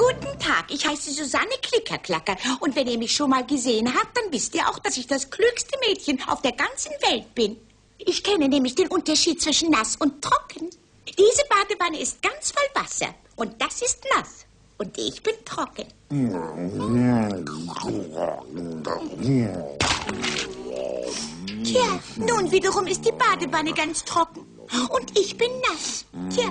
Guten Tag, ich heiße Susanne Klickerklacker. Und wenn ihr mich schon mal gesehen habt, dann wisst ihr auch, dass ich das klügste Mädchen auf der ganzen Welt bin. Ich kenne nämlich den Unterschied zwischen nass und trocken. Diese Badewanne ist ganz voll Wasser und das ist nass. Und ich bin trocken. Tja, nun wiederum ist die Badewanne ganz trocken. Und ich bin nass. Tja.